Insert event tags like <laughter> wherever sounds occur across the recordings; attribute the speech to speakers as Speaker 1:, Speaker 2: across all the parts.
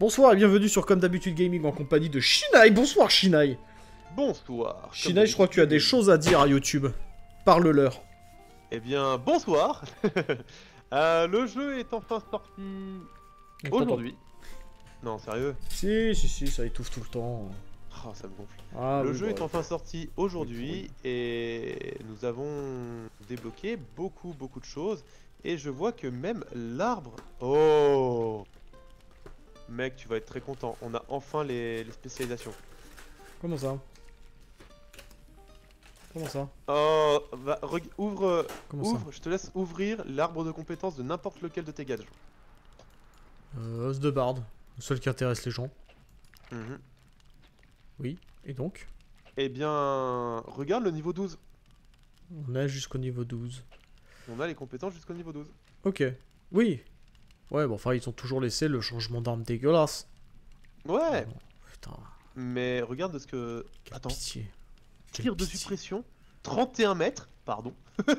Speaker 1: Bonsoir et bienvenue sur Comme d'habitude Gaming en compagnie de Shinai. Bonsoir Shinai.
Speaker 2: Bonsoir.
Speaker 1: Shinai, je crois que tu as des choses à dire à YouTube. Parle-leur.
Speaker 2: Eh bien, bonsoir. <laughs> Euh, le jeu est enfin sorti aujourd'hui. Non, sérieux
Speaker 1: Si, si, si, ça étouffe tout le temps.
Speaker 2: Oh, ça me gonfle.
Speaker 1: Ah,
Speaker 2: le
Speaker 1: oui,
Speaker 2: jeu
Speaker 1: bah,
Speaker 2: est enfin sorti aujourd'hui et nous avons débloqué beaucoup, beaucoup de choses. Et je vois que même l'arbre... Oh Mec, tu vas être très content. On a enfin les, les spécialisations.
Speaker 1: Comment ça Comment ça
Speaker 2: Oh, va, reg- ouvre, euh,
Speaker 1: Comment ça
Speaker 2: ouvre, je te laisse ouvrir l'arbre de compétences de n'importe lequel de tes gadgets.
Speaker 1: euh, Os de barde, le seul qui intéresse les gens.
Speaker 2: Mhm.
Speaker 1: Oui, et donc
Speaker 2: Eh bien, regarde le niveau 12.
Speaker 1: On est jusqu'au niveau 12.
Speaker 2: On a les compétences jusqu'au niveau 12.
Speaker 1: Ok. Oui. Ouais, bon, enfin, ils ont toujours laissé le changement d'arme dégueulasse.
Speaker 2: Ouais,
Speaker 1: Oh, putain,
Speaker 2: mais regarde de ce que...
Speaker 1: quelle
Speaker 2: Attends,
Speaker 1: pitié.
Speaker 2: Tir de
Speaker 1: pitié.
Speaker 2: suppression, 31 mètres, pardon. <laughs>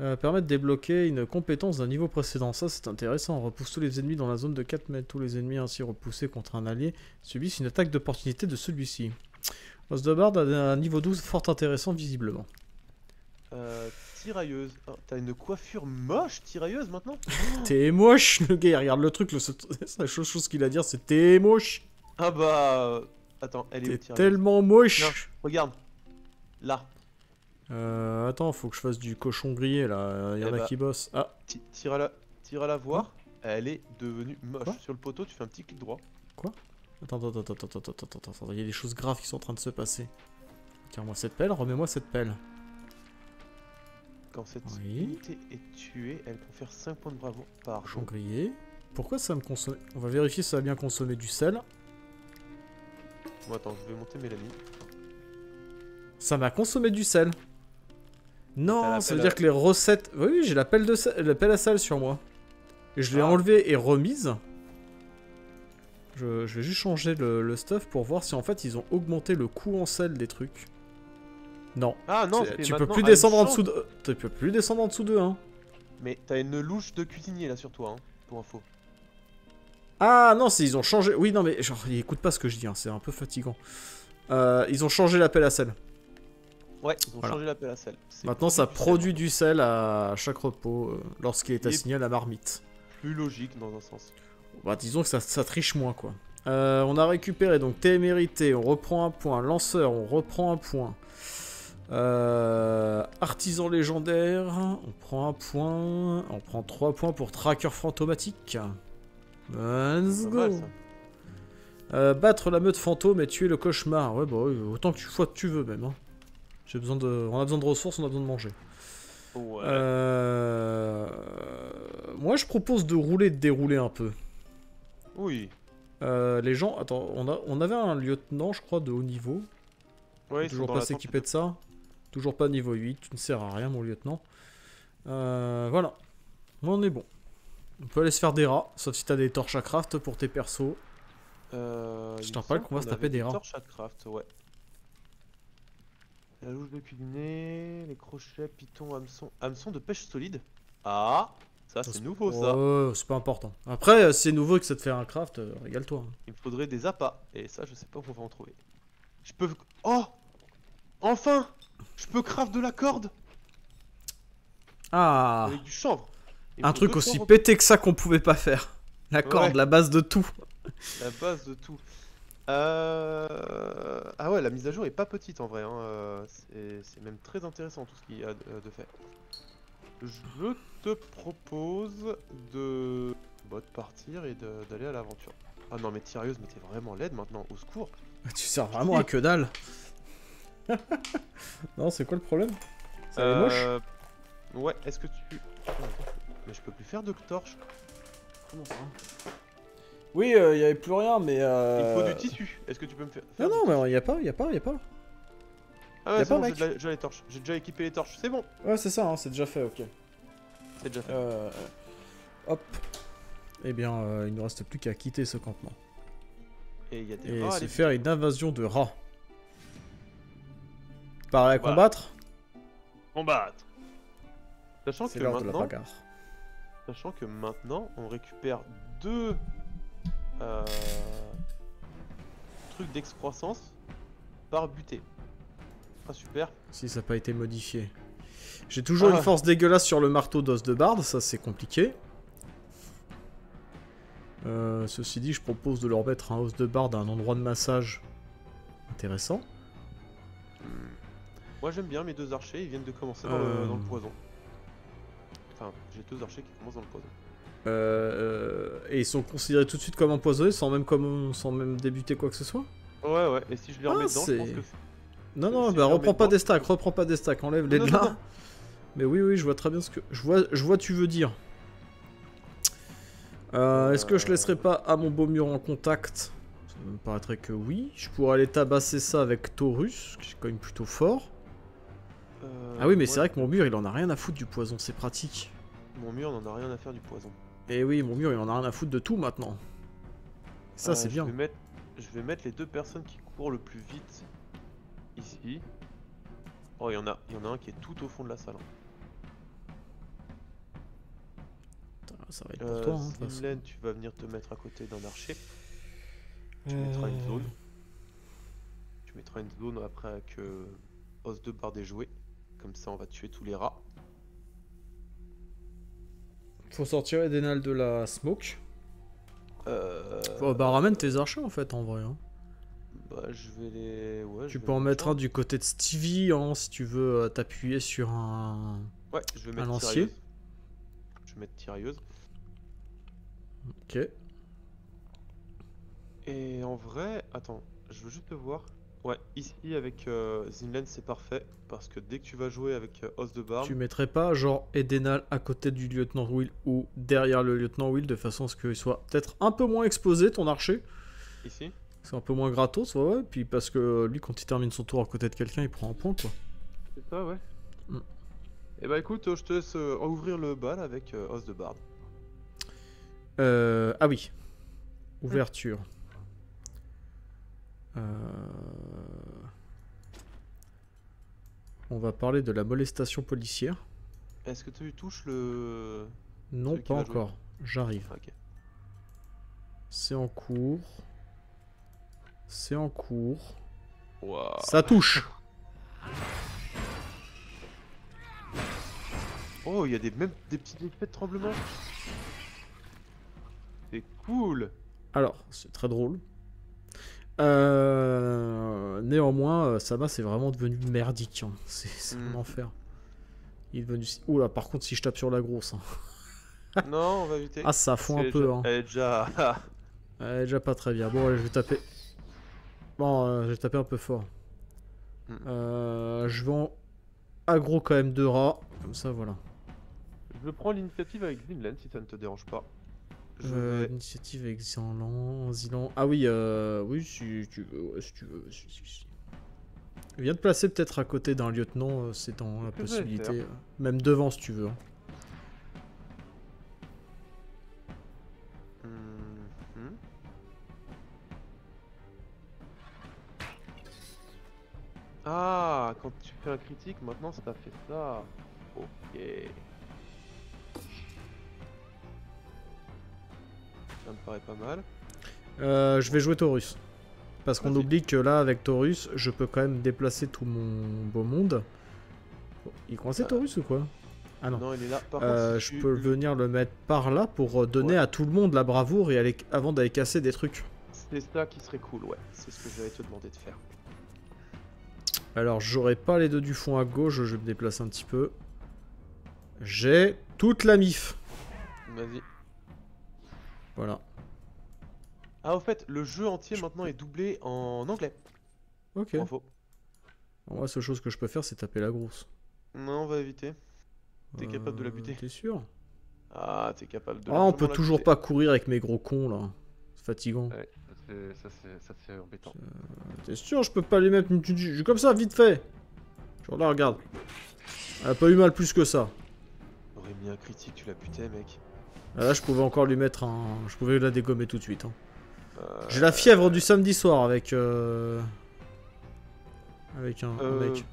Speaker 1: Euh, permet de débloquer une compétence d'un niveau précédent. Ça, c'est intéressant. On repousse tous les ennemis dans la zone de 4 mètres. Tous les ennemis ainsi repoussés contre un allié subissent une attaque d'opportunité de celui-ci. Os de Bard a un niveau 12 fort intéressant, visiblement.
Speaker 2: Euh, tirailleuse. Oh, T'as une coiffure moche, tirailleuse maintenant? <gasps>
Speaker 1: T'es moche, le gars, regarde le truc. Le <laughs> La chose qu'il a à dire, c'est t'es moche.
Speaker 2: Ah bah... Attends, elle est où
Speaker 1: T'es
Speaker 2: tirailleuse?
Speaker 1: tellement moche.
Speaker 2: Non. Regarde. Là.
Speaker 1: Euh, attends, faut que je fasse du cochon grillé là. Il y en
Speaker 2: Eh
Speaker 1: a
Speaker 2: bah.
Speaker 1: qui bossent. Ah,
Speaker 2: Ti- Tire à la... Tire à la voir. Elle est devenue moche.
Speaker 1: Quoi?
Speaker 2: Sur le poteau, tu fais un petit clic droit.
Speaker 1: attends, attends, attends, attends, attends, attends, attends, attends. Il y a des choses graves qui sont en train de se passer. Tiens-moi cette pelle, remets-moi cette pelle.
Speaker 2: Quand cette
Speaker 1: Oui.
Speaker 2: unité est tuée, elle confère 5 points de bravoure par jour.
Speaker 1: Pourquoi ça me consomme? On va vérifier si ça a bien consommé du sel.
Speaker 2: Bon, attends, je vais monter Mélanie.
Speaker 1: Ça m'a consommé du sel. Non, ça veut dire
Speaker 2: à-
Speaker 1: que les recettes. Oui, oui, j'ai la pelle de sel- la pelle à sel sur moi. Et je l'ai
Speaker 2: Ah.
Speaker 1: enlevée et remise. Je, je vais juste changer le, le stuff pour voir si en fait ils ont augmenté le coût en sel des trucs. Non.
Speaker 2: Ah non,
Speaker 1: tu peux plus descendre en dessous de. Tu peux plus descendre en dessous de 1.
Speaker 2: Mais t'as une louche de cuisinier là sur toi, hein, pour info.
Speaker 1: Ah non, c'est ils ont changé. Oui, non, mais genre, ils écoutent pas ce que je dis, hein, c'est un peu fatigant. Euh, ils ont changé la pelle à sel.
Speaker 2: Ouais, ils ont
Speaker 1: Voilà.
Speaker 2: changé l'appel à sel.
Speaker 1: Maintenant, ça produit du sel à chaque repos euh, lorsqu'il est assigné à la marmite.
Speaker 2: Plus logique dans un sens.
Speaker 1: Bah, disons que ça, ça triche moins, quoi. Euh, on a récupéré donc T mérité, on reprend un point. Lanceur, on reprend un point. Euh, artisan légendaire, on prend un point. On prend 3 points pour tracker fantomatique. Let's go.
Speaker 2: mal.
Speaker 1: Euh, battre la meute fantôme et tuer le cauchemar. Ouais, bah autant que tu fois tu veux même. hein. J'ai besoin de, on a besoin de ressources, on a besoin de manger.
Speaker 2: Ouais.
Speaker 1: Euh, Moi, je propose de rouler, de dérouler un peu.
Speaker 2: Oui.
Speaker 1: Les gens, attends, on, a, on avait un lieutenant, je crois, de haut niveau.
Speaker 2: Ouais,
Speaker 1: Toujours pas s'équiper de ça. Toujours pas niveau 8, tu ne sers à rien, mon lieutenant. Euh, voilà. Moi, on est bon. On peut aller se faire des rats, sauf si t'as des torches à craft pour tes persos.
Speaker 2: Euh,
Speaker 1: Je
Speaker 2: il
Speaker 1: te
Speaker 2: me
Speaker 1: rappelle
Speaker 2: semble
Speaker 1: qu'on va se taper des rats.
Speaker 2: torches à craft, ouais. La louche de cuisinier, les crochets, pitons, hameçon. Hameçon de pêche solide. Ah, ça c'est nouveau ça.
Speaker 1: Ouais, c'est pas important. Après, euh, c'est nouveau que ça te fait un craft, euh, régale-toi.
Speaker 2: Il me faudrait des appâts. Et ça, je sais pas où on va en trouver. Je peux. Oh Enfin Je peux craft de la corde
Speaker 1: Ah
Speaker 2: avec du chanvre.
Speaker 1: Un truc aussi pété que ça qu'on pouvait pas faire. La corde,
Speaker 2: Ouais.
Speaker 1: la base de tout.
Speaker 2: La base de tout. Euh... Ah ouais, la mise à jour est pas petite en vrai. hein, euh, C'est même très intéressant tout ce qu'il y a de, de fait. Je te propose de, bah, de partir et d'aller à l'aventure. Ah non mais tirailleuse, mais t'es vraiment laide maintenant, au secours.
Speaker 1: Tu sers vraiment à <laughs> que dalle. <laughs> non, c'est quoi le problème? Ça moche?
Speaker 2: Euh, Ouais, est-ce que tu... Mais je peux plus faire de torche.
Speaker 1: Comment ça? Oui, il y avait plus rien, mais.
Speaker 2: Il
Speaker 1: Euh...
Speaker 2: me faut du tissu. Est-ce que tu peux me faire...
Speaker 1: Non,
Speaker 2: faire
Speaker 1: non, mais y a pas, y a pas, y a pas.
Speaker 2: Ah ouais,
Speaker 1: a
Speaker 2: c'est bon, j'ai
Speaker 1: mec.
Speaker 2: déjà- j'ai déjà les torches. J'ai déjà équipé les torches, c'est bon.
Speaker 1: Ouais, c'est ça, hein, c'est déjà fait, ok.
Speaker 2: C'est déjà fait.
Speaker 1: Euh... Hop. Eh bien, euh, il ne reste plus qu'à quitter ce campement.
Speaker 2: Et il y a des
Speaker 1: Et
Speaker 2: rats
Speaker 1: se faire une invasion de rats. Pareil à combattre
Speaker 2: combattre. Sachant que
Speaker 1: l'heure de la
Speaker 2: maintenant, sachant que maintenant, on récupère deux euh, trucs d'excroissance par butée. Ah super.
Speaker 1: Si ça n'a pas été modifié. J'ai toujours
Speaker 2: Ah.
Speaker 1: une force dégueulasse sur le marteau d'os de barde, ça c'est compliqué. Euh, ceci dit, je propose de leur mettre un os de barde à un endroit de massage intéressant.
Speaker 2: Moi j'aime bien mes deux archers, ils viennent de commencer dans,
Speaker 1: Euh.
Speaker 2: le, dans le poison. Enfin, j'ai deux archers qui commencent dans le poison.
Speaker 1: Euh, et ils sont considérés tout de suite comme empoisonnés sans même, comme, sans même débuter quoi que ce soit?
Speaker 2: Ouais ouais, et si je les
Speaker 1: Ah,
Speaker 2: remets dedans, je pense que...
Speaker 1: Non, non, bah reprends pas
Speaker 2: dedans-
Speaker 1: des stacks, reprends pas des stacks, enlève les
Speaker 2: Non,
Speaker 1: de là.
Speaker 2: non.
Speaker 1: Mais oui, oui, je vois très bien ce que. Je vois, je vois tu veux dire. Euh, Est-ce que je
Speaker 2: Euh.
Speaker 1: laisserai pas à mon beau mur en contact? Ça me paraîtrait que oui. Je pourrais aller tabasser ça avec Taurus, qui est quand même plutôt fort.
Speaker 2: Euh,
Speaker 1: ah oui, mais c'est vrai que mon mur, il en a rien à foutre du poison, c'est pratique.
Speaker 2: Mon mur n'en a rien à faire du poison.
Speaker 1: Et oui, mon mur, il en a rien à foutre de tout maintenant. Ça,
Speaker 2: Euh,
Speaker 1: c'est
Speaker 2: je
Speaker 1: bien.
Speaker 2: Vais mettre... Je vais mettre les deux personnes qui courent le plus vite ici. Oh, il y, en a... il y en a un qui est tout au fond de la salle. hein.
Speaker 1: Putain, Ça va être pour
Speaker 2: Euh,
Speaker 1: toi, hein.
Speaker 2: Simlen, tu vas venir te mettre à côté d'un archer. Tu mettras une zone. Tu mettras une zone après que os de barre est joué. Comme ça, on va tuer tous les rats.
Speaker 1: Faut sortir Edenal de la smoke.
Speaker 2: Euh...
Speaker 1: Oh, bah ramène tes archers en fait, en vrai. hein.
Speaker 2: Bah, je vais les. Ouais, je
Speaker 1: Tu peux en mettre un
Speaker 2: un.
Speaker 1: du côté de Stevie hein, si tu veux euh, t'appuyer sur un.
Speaker 2: Ouais, je vais mettre
Speaker 1: lancier.
Speaker 2: tirailleuse. Je vais mettre tirailleuse.
Speaker 1: Ok.
Speaker 2: Et en vrai, attends, je veux juste te voir. Ouais, ici avec euh, Zinlen c'est parfait parce que dès que tu vas jouer avec euh, Os de Barbe,
Speaker 1: Tu mettrais pas genre Edenal à côté du lieutenant Will ou derrière le lieutenant Will de façon à ce qu'il soit peut-être un peu moins exposé ton archer.
Speaker 2: ici,
Speaker 1: C'est un peu moins gratos, ouais, ouais. Puis parce que lui, quand il termine son tour à côté de quelqu'un, il prend un point quoi.
Speaker 2: c'est ça, ouais.
Speaker 1: Mm.
Speaker 2: Et bah écoute, euh, je te laisse euh, ouvrir le bal avec euh, Os de Barbe.
Speaker 1: Euh, ah oui. Ouverture. Euh, On va parler de la molestation policière.
Speaker 2: Est-ce que tu touches le.
Speaker 1: Non,
Speaker 2: Celui
Speaker 1: pas encore. J'arrive.
Speaker 2: Ah.
Speaker 1: C'est en cours. C'est en cours. Ça touche.
Speaker 2: Oh, il y a des, même des petits effets de tremblement. C'est cool.
Speaker 1: Alors, c'est très drôle. Euh, Néanmoins, euh, Sama, c'est vraiment devenu merdique. hein. C'est c'est un
Speaker 2: Mm.
Speaker 1: enfer. Il est devenu... Oula, par contre, si je tape sur la grosse... hein. <laughs>
Speaker 2: non, on va éviter.
Speaker 1: Ah, ça fond un peu.
Speaker 2: déjà-
Speaker 1: hein.
Speaker 2: Elle est déjà. <laughs>
Speaker 1: Elle est déjà pas très bien. Bon, allez, je vais taper. Bon, euh, je vais taper un peu fort.
Speaker 2: Mm.
Speaker 1: Euh, je vais en aggro quand même deux rats. Comme ça, voilà.
Speaker 2: je prends l'initiative avec Zinlen si ça ne te dérange pas.
Speaker 1: Euh, Initiative avec Zilan, Zilan. Ah oui, euh, oui, si tu veux, ouais, si tu veux. Si, si, si. Viens te placer peut-être à côté d'un lieutenant, euh, c'est dans la possibilité. euh, Même devant si tu veux. hein.
Speaker 2: Mhm. Ah, quand tu fais un critique, maintenant ça fait ça. Ok. Ça me paraît pas mal.
Speaker 1: Euh, je vais jouer Taurus. Parce qu'on oublie que là, avec Taurus, je peux quand même déplacer tout mon beau monde. Il est coincé
Speaker 2: Euh,
Speaker 1: Taurus ou quoi? Ah non.
Speaker 2: Non, il est là. Par
Speaker 1: Euh,
Speaker 2: contre, si
Speaker 1: je
Speaker 2: tu-
Speaker 1: peux venir le mettre par là pour donner
Speaker 2: Ouais.
Speaker 1: à tout le monde la bravoure et aller avant d'aller casser des trucs.
Speaker 2: C'est ça qui serait cool, ouais. C'est ce que j'allais te demander de faire.
Speaker 1: Alors, j'aurai pas les deux du fond à gauche, je vais me déplacer un petit peu. J'ai toute la mif.
Speaker 2: Vas-y.
Speaker 1: Voilà.
Speaker 2: Ah, au fait, le jeu entier maintenant est doublé en anglais.
Speaker 1: Ok.
Speaker 2: Info.
Speaker 1: Moi, la seule chose que je peux faire, c'est taper la grosse.
Speaker 2: Non, on va éviter. T'es capable de la buter.
Speaker 1: T'es sûr?
Speaker 2: Ah, t'es capable de
Speaker 1: Ah, on peut
Speaker 2: la
Speaker 1: toujours
Speaker 2: buter.
Speaker 1: pas courir avec mes gros cons, là. C'est fatigant.
Speaker 2: Ouais, ça c'est- embêtant.
Speaker 1: T'es sûr, je peux pas lui mettre une petite... ju- Comme ça, vite fait Genre là, regarde. Elle a pas eu mal plus que ça.
Speaker 2: Aurait mis un critique, tu l'as buté, mec.
Speaker 1: Ah, Là, je pouvais encore lui mettre un... Je pouvais la dégommer tout de suite. hein.
Speaker 2: Euh,
Speaker 1: J'ai la fièvre du samedi soir avec... euh, Avec un,
Speaker 2: Euh,
Speaker 1: mec.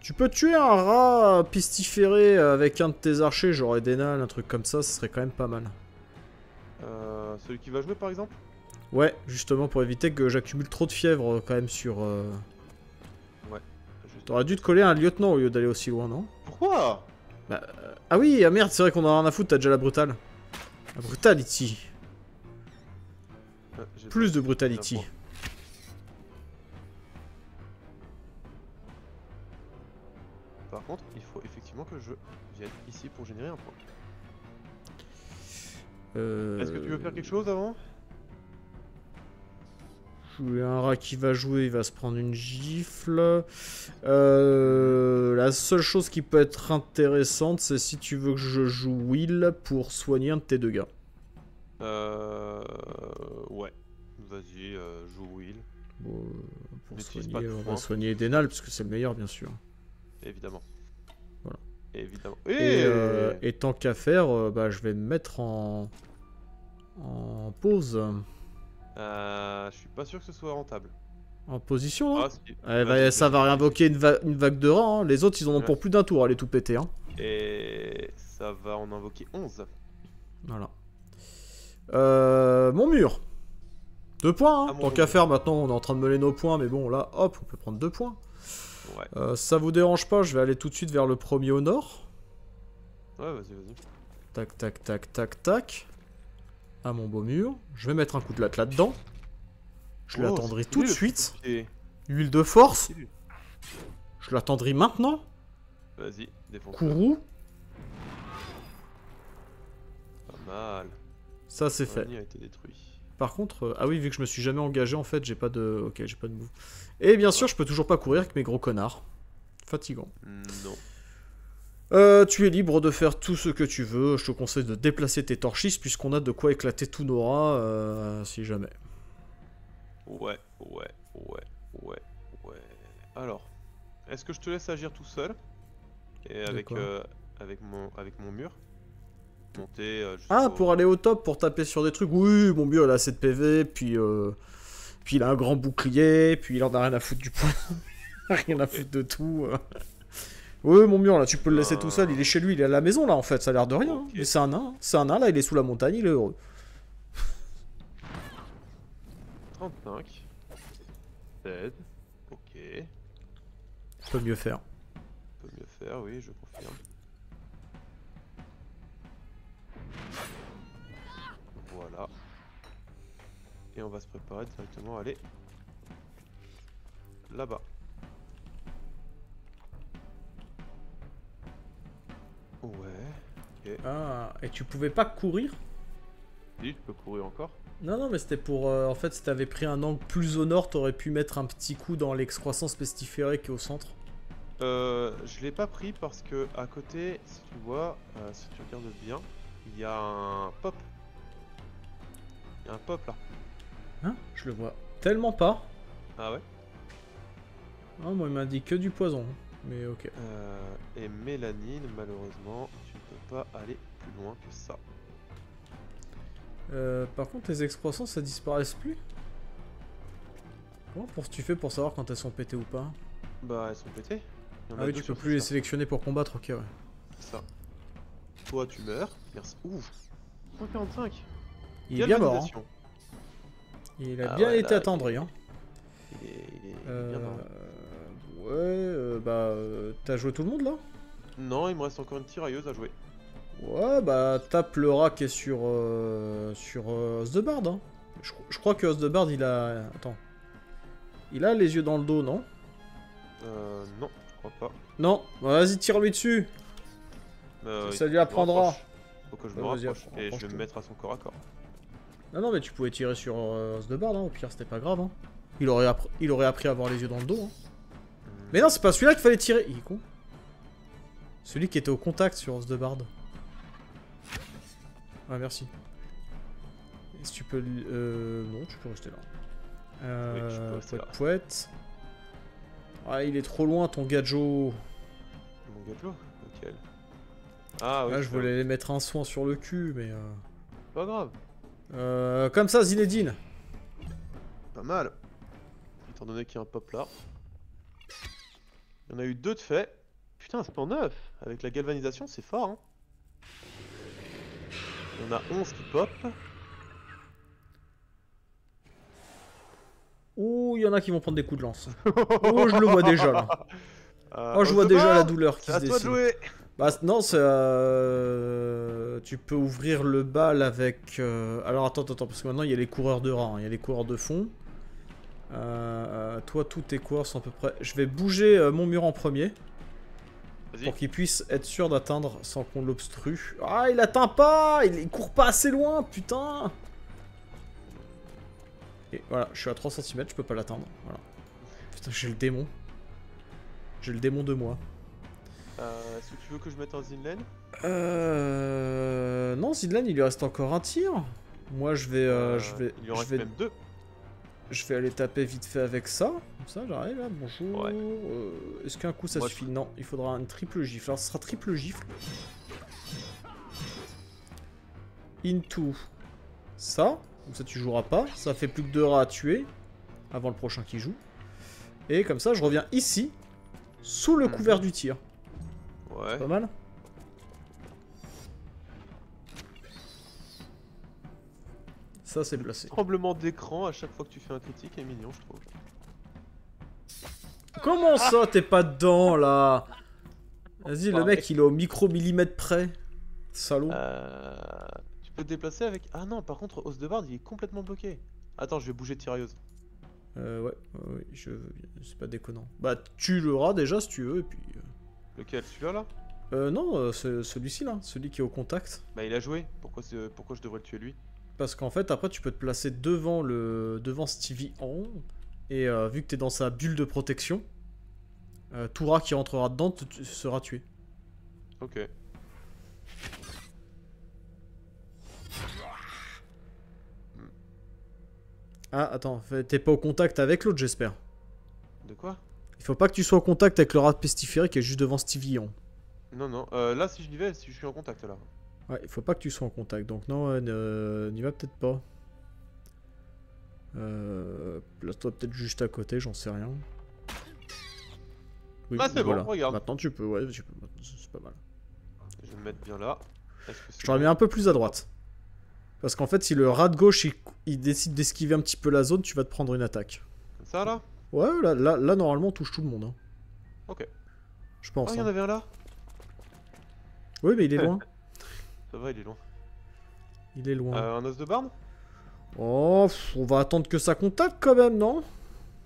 Speaker 1: Tu peux tuer un rat pistiféré avec un de tes archers, genre Edenal, un truc comme ça, ce serait quand même pas mal.
Speaker 2: celui qui va jouer par exemple?
Speaker 1: Ouais, justement pour éviter que j'accumule trop de fièvre quand même sur...
Speaker 2: Je-
Speaker 1: T'aurais dû te coller un lieutenant au lieu d'aller aussi loin, non?
Speaker 2: Pourquoi?
Speaker 1: Ah oui, ah merde, c'est vrai qu'on en a rien à foutre, t'as déjà la brutale. La brutality.
Speaker 2: Ah,
Speaker 1: Plus de brutality.
Speaker 2: Par contre, il faut effectivement que je vienne ici pour générer un point.
Speaker 1: Euh...
Speaker 2: Est-ce que tu veux faire quelque chose avant?
Speaker 1: Un rat qui va jouer, il va se prendre une gifle. Euh, la seule chose qui peut être intéressante, c'est si tu veux que je joue Will pour soigner un de tes deux gars.
Speaker 2: Euh... Ouais. Vas-y, euh, joue Will,
Speaker 1: Bon, euh, pour soigner,
Speaker 2: de
Speaker 1: on va soigner Denal, parce que c'est le meilleur, bien sûr.
Speaker 2: évidemment.
Speaker 1: Voilà.
Speaker 2: Évidemment.
Speaker 1: Et,
Speaker 2: Et,
Speaker 1: euh, et tant qu'à faire, bah, je vais me mettre en, en pause.
Speaker 2: Euh, je suis pas sûr que ce soit rentable.
Speaker 1: En position, là
Speaker 2: Ah, si.
Speaker 1: Eh bah, Ça va réinvoquer une, va- une vague de rats. hein. Les autres, ils en ont
Speaker 2: Ouais.
Speaker 1: pour plus d'un tour à les tout péter. Hein.
Speaker 2: Et ça va en invoquer 11.
Speaker 1: Voilà. Euh, mon mur. Deux points. hein.
Speaker 2: Ah,
Speaker 1: Tant qu'à faire, maintenant, on est en train de mêler nos points. Mais bon, là, hop, on peut prendre deux points.
Speaker 2: Ouais.
Speaker 1: Euh, ça vous dérange pas Je vais aller tout de suite vers le premier au nord.
Speaker 2: Ouais, vas-y, vas-y.
Speaker 1: Tac, tac, tac, tac, tac. À mon beau mur. Je vais mettre un coup de latte là-dedans. Je
Speaker 2: Oh,
Speaker 1: l'attendrai tout de suite. Huile de force. Je l'attendrai maintenant.
Speaker 2: Vas-y, défonce.
Speaker 1: Kourou.
Speaker 2: Pas mal.
Speaker 1: Ça, c'est fait.
Speaker 2: Rani a été détruit.
Speaker 1: Par contre, euh, ah oui, vu que je me suis jamais engagé, en fait, j'ai pas de. Ok, j'ai pas de move. Et bien sûr, je peux toujours pas courir avec mes gros connards. Fatigant.
Speaker 2: Non.
Speaker 1: Euh, tu es libre de faire tout ce que tu veux. Je te conseille de déplacer tes torchistes puisqu'on a de quoi éclater tous nos rats euh, si jamais.
Speaker 2: Ouais, ouais, ouais, ouais, ouais. Alors, est-ce que je te laisse agir tout seul? Et avec, euh, avec, mon, avec mon mur? Monter
Speaker 1: Ah, pour aller au top, pour taper sur des trucs. Oui, mon mieux, il a assez de PV, puis, puis il a un grand bouclier, puis il en a rien à foutre du point. <laughs> rien à foutre de tout. Euh. Oui, mon mur, là, tu peux le laisser tout seul. Il est chez lui, il est à la maison, là, en fait. Ça a l'air de rien. hein. Mais c'est un nain. hein. C'est un nain, là, il est sous la montagne, il est heureux. <laughs>
Speaker 2: 35. 16. Ok.
Speaker 1: Je peux mieux faire.
Speaker 2: On peut mieux faire, oui, je confirme. Voilà. Et on va se préparer directement à aller là-bas. Ouais.
Speaker 1: Ah, et tu pouvais pas courir?
Speaker 2: Si, je peux courir encore.
Speaker 1: Non, non, mais c'était pour. euh, en fait, si t'avais pris un angle plus au nord, t'aurais pu mettre un petit coup dans l'excroissance pestiférée qui est au centre.
Speaker 2: Euh, je l'ai pas pris parce que à côté, si tu vois, euh, si tu regardes bien, il y a un pop. Il y a un pop là.
Speaker 1: Hein? Je le vois tellement pas.
Speaker 2: Ah ouais?
Speaker 1: Ah, moi, il m'a dit que du poison. Mais ok.
Speaker 2: Euh, et mélanine, malheureusement, tu ne peux pas aller plus loin que ça.
Speaker 1: Euh, par contre, les excroissances, ça disparaissent plus? Comment pour, tu fais pour savoir quand elles sont pétées ou pas?
Speaker 2: Bah, elles sont pétées. Il y en
Speaker 1: Ah
Speaker 2: a
Speaker 1: oui, tu peux plus les sélectionner pour combattre, ok, ouais.
Speaker 2: ça. Toi, tu meurs. Merci. Ouh 145
Speaker 1: Il est bien mort. hein.
Speaker 2: Galvanisation.
Speaker 1: Il a
Speaker 2: Ah
Speaker 1: bien
Speaker 2: ouais,
Speaker 1: été
Speaker 2: là,
Speaker 1: attendri. Hein.
Speaker 2: Il est, il est- il est
Speaker 1: Euh,
Speaker 2: bien mort.
Speaker 1: Ouais, euh, bah, euh, t'as joué tout le monde là?
Speaker 2: Non, il me reste encore une tirailleuse à jouer.
Speaker 1: Ouais, bah, tape le rat qui est sur, euh, sur euh, Osdebard. Hein. Je, je crois que Osdebard, il a. Attends. Il a les yeux dans le dos, non?
Speaker 2: Euh, non, je crois pas.
Speaker 1: Non, bah, vas-y, tire-lui dessus.
Speaker 2: Euh,
Speaker 1: Ça lui apprendra.
Speaker 2: Faut que je me
Speaker 1: Bah,
Speaker 2: rapproche.
Speaker 1: appro-
Speaker 2: Et je vais me mettre à son corps à corps.
Speaker 1: Non, non, mais tu pouvais tirer sur euh, Osdebard, hein. au pire, c'était pas grave. Hein. Il, aurait il aurait appris à avoir les yeux dans le dos. Hein. Mais non, c'est pas celui-là qu'il fallait tirer. Il est con. Celui qui était au contact sur Osdebard. Ouais, merci. Est-ce que tu peux. Euh. Non, tu peux rester là. Euh.
Speaker 2: je peux rester
Speaker 1: pouette,
Speaker 2: là.
Speaker 1: pouette. Ah, il est trop loin ton gadjo.
Speaker 2: Mon gâteau Lequel Ah oui,
Speaker 1: Là, je
Speaker 2: peux-
Speaker 1: voulais mettre un soin sur le cul, mais. Euh...
Speaker 2: Pas grave.
Speaker 1: euh, comme ça, Zinedine.
Speaker 2: Pas mal. Étant donné qu'il y a un pop là. Il y en a eu deux de fait. Putain, c'est pas 9 Avec la galvanisation, c'est fort, hein Il y en a 11 qui pop.
Speaker 1: Ouh, il y en a qui vont prendre des coups de lance. oh, je le vois déjà, là. Oh, <laughs> je vois déjà la douleur qui se dessine. Bah non, c'est... Euh, tu peux ouvrir le bal avec... Euh, alors attends, attends, parce que maintenant il y a les coureurs de rang, hein. il y a les coureurs de fond. Euh, euh, toi, tous tes coureurs sont à peu près... Je vais bouger euh, mon mur en premier, pour qu'il puisse être sûr d'atteindre sans qu'on l'obstrue. Ah, il atteint pas il, il court pas assez loin, putain Et voilà, je suis à 3 cm, je peux pas l'atteindre. Voilà. Putain, j'ai le démon. J'ai le démon de moi.
Speaker 2: Euh, Est-ce que tu veux que je mette un Zinlen?
Speaker 1: Euh... Non, Zidane, il lui reste encore un tir. Moi, je vais, euh, je vais,
Speaker 2: Il y en
Speaker 1: je
Speaker 2: reste
Speaker 1: vais,
Speaker 2: même deux.
Speaker 1: Je vais aller taper vite fait avec ça. Comme ça, j'arrive là. Bonjour.
Speaker 2: Ouais.
Speaker 1: Euh, Est-ce qu'un coup ça
Speaker 2: Moi, je-
Speaker 1: suffit? Non, il faudra un triple gifle. Alors, ce sera triple gifle. Into ça. Comme ça, tu joueras pas. Ça fait plus que deux rats à tuer avant le prochain qui joue. Et comme ça, je reviens ici, sous le
Speaker 2: Mhm.
Speaker 1: couvert du tir.
Speaker 2: Ouais.
Speaker 1: Pas mal Ça, c'est placé.
Speaker 2: Tremblement d'écran à chaque fois que tu fais un critique est mignon, je trouve.
Speaker 1: Comment ça, t'es pas dedans, là Vas-y, le
Speaker 2: Ouais.
Speaker 1: mec, il est au micro-millimètre près. Salaud.
Speaker 2: Euh, tu peux te déplacer avec. Ah non, par contre, Os de Bard il est complètement bloqué. Attends, je vais bouger Tyrieuse.
Speaker 1: Euh, ouais, ouais, ouais, je veux bien. C'est pas déconnant. Bah, tu l'auras déjà si tu veux, et puis... euh,
Speaker 2: Lequel? Celui-là là?
Speaker 1: Euh, non, euh, c'est celui-ci, là. Celui qui est au contact.
Speaker 2: Bah, il a joué. Pourquoi, c'est- Pourquoi je devrais le tuer lui?
Speaker 1: Parce qu'en fait, après, tu peux te placer devant le devant Stevie en haut. Et euh, vu que t'es dans sa bulle de protection, euh, tout rat qui rentrera dedans sera tué.
Speaker 2: Ok.
Speaker 1: Ah, attends, t'es pas au contact avec l'autre, j'espère.
Speaker 2: De quoi?
Speaker 1: Il faut pas que tu sois au contact avec le rat pestiféré qui est juste devant Stevie en.
Speaker 2: Non, non. Euh, là, si je y vais, si je suis en contact là.
Speaker 1: Ouais, il faut pas que tu sois en contact, donc non, euh, n'y va peut-être pas. Euh, Place-toi peut-être juste à côté, j'en sais rien. Oui,
Speaker 2: Ah, c'est bon, regarde.
Speaker 1: Maintenant tu peux, ouais, peux, c'est pas mal.
Speaker 2: Je vais me mettre bien là.
Speaker 1: J'aurais mis un peu plus à droite. Parce qu'en fait, si le rat de gauche il, il décide d'esquiver un petit peu la zone, tu vas te prendre une attaque.
Speaker 2: Comme ça là
Speaker 1: Ouais, là, là, là, normalement, on touche tout le monde. hein.
Speaker 2: Ok.
Speaker 1: Je
Speaker 2: Oh,
Speaker 1: pense.
Speaker 2: il y en
Speaker 1: hein.
Speaker 2: avait un là
Speaker 1: Oui, mais il est <laughs> loin.
Speaker 2: Ça va, il est loin.
Speaker 1: Il est loin.
Speaker 2: Euh, un os de barne
Speaker 1: Oh, pff, on va attendre que ça contacte quand même, non?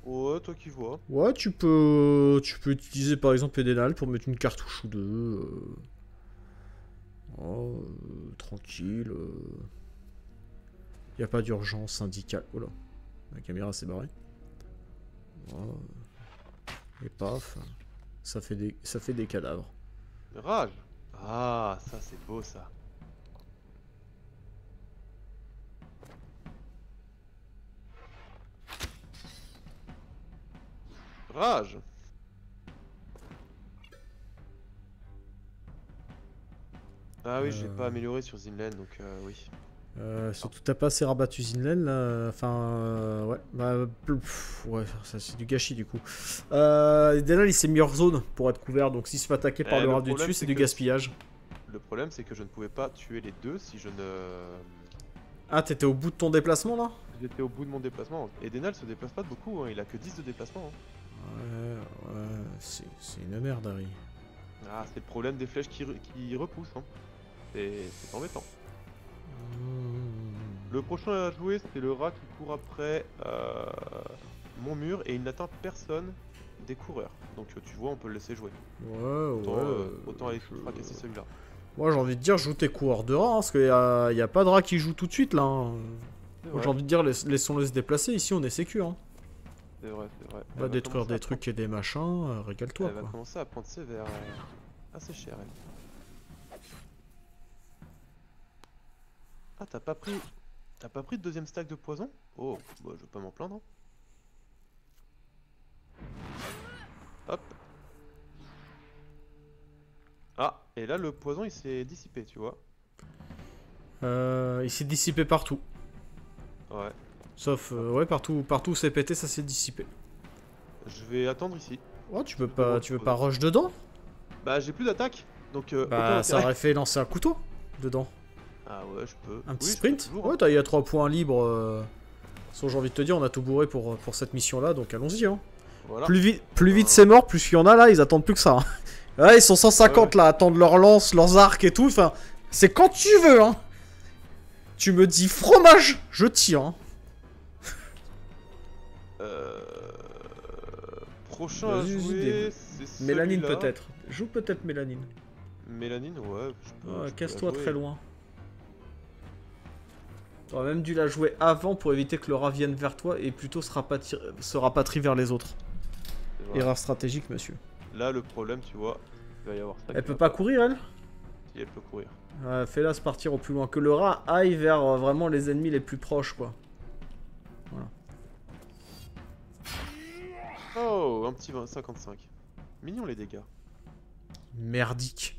Speaker 2: Ouais, toi qui vois.
Speaker 1: Ouais, tu peux, tu peux utiliser par exemple Edenal pour mettre une cartouche ou deux. euh. Oh, euh, tranquille. Il n'y a pas d'urgence syndicale. Oh là, la caméra s'est barrée. Oh. Et paf, ça fait des, ça fait des cadavres.
Speaker 2: Rage Ah, ça c'est beau ça. Rage Ah oui, j'ai
Speaker 1: Euh.
Speaker 2: pas amélioré sur Zinlen, donc euh, oui.
Speaker 1: Euh, surtout t'as pas assez rabattu Zinlen là, enfin euh, ouais, bah pff, ouais, ça c'est du gâchis du coup. Euh, Edenal il s'est mis hors zone pour être couvert, donc s'il se fait attaquer par
Speaker 2: Eh,
Speaker 1: le rat du dessus, c'est du
Speaker 2: que-
Speaker 1: gaspillage.
Speaker 2: Le problème, c'est que je ne pouvais pas tuer les deux si je ne...
Speaker 1: Ah, t'étais au bout de ton déplacement là?
Speaker 2: J'étais au bout de mon déplacement. Et Denal se déplace pas de beaucoup, hein, il a que 10 de déplacement. hein.
Speaker 1: Ouais, ouais, c'est une merde, Harry.
Speaker 2: Ah, c'est le problème des flèches qui, re- qui repoussent. Hein. C'est embêtant.
Speaker 1: Mmh.
Speaker 2: Le prochain à jouer, c'est le rat qui court après euh, mon mur et il n'atteint personne des coureurs. Donc euh, tu vois, on peut le laisser jouer.
Speaker 1: Ouais,
Speaker 2: Autant,
Speaker 1: ouais.
Speaker 2: euh, autant aller
Speaker 1: je-
Speaker 2: fracasser celui-là.
Speaker 1: Moi j'ai envie de dire, joue tes coureurs de rat, hein, parce qu'il y a, pas de rat qui joue tout de suite là. hein. J'ai envie de dire, laissons-le se déplacer, ici on est sécu. Hein.
Speaker 2: C'est vrai, c'est vrai.
Speaker 1: Va détruire des trucs et des machins, euh, régale-toi
Speaker 2: Elle va
Speaker 1: quoi.
Speaker 2: commencer à prendre sévère. euh, assez cher, elle. Ah, t'as pas pris... T'as pas pris de deuxième stack de poison? Oh, bah je vais pas m'en plaindre. hein. Hop. Ah, et là le poison il s'est dissipé, tu vois.
Speaker 1: Euh, il s'est dissipé partout.
Speaker 2: Ouais.
Speaker 1: Sauf, euh, ouais, partout, partout où c'est pété, ça s'est dissipé.
Speaker 2: Je vais attendre ici.
Speaker 1: Oh, tu peux pas, tu veux pas rush dedans?
Speaker 2: Bah j'ai plus d'attaque, donc euh,
Speaker 1: Bah, ça aurait fait lancer un couteau dedans.
Speaker 2: Ah ouais, je peux.
Speaker 1: Un petit
Speaker 2: Oui,
Speaker 1: sprint
Speaker 2: toujours,
Speaker 1: Ouais,
Speaker 2: hein.
Speaker 1: t'as- il y a 3 points libres. euh, Sans j'ai envie de te dire, on a tout bourré pour, pour cette mission-là, donc allons-y. Hein.
Speaker 2: Voilà.
Speaker 1: Plus vite, plus vite c'est mort, plus il y en a là, ils attendent plus que ça. hein. <laughs> Ouais, ils sont 150 là, attendent leurs lances, leurs arcs et tout. Enfin, c'est quand tu veux, hein. Tu me dis fromage, je tire. hein.
Speaker 2: Prochain à
Speaker 1: Vas-y, vas-y,
Speaker 2: jouer,
Speaker 1: dé-
Speaker 2: c'est
Speaker 1: Mélanine peut-être. Joue peut-être Mélanine.
Speaker 2: Mélanine, ouais. peux
Speaker 1: Casse-toi très loin. T'aurais même dû la jouer avant pour éviter que le rat vienne vers toi et plutôt se rapatrie, se rapatrie vers les autres. Erreur stratégique, monsieur.
Speaker 2: Là, le problème, tu vois, il va y avoir ça.
Speaker 1: Elle peut pas courir, elle?
Speaker 2: Si, elle peut courir.
Speaker 1: Ouais, Fais-la se partir au plus loin. Que le rat aille vers euh, vraiment les ennemis les plus proches, quoi.
Speaker 2: Oh, un petit 20 55. Mignon les dégâts.
Speaker 1: Merdique.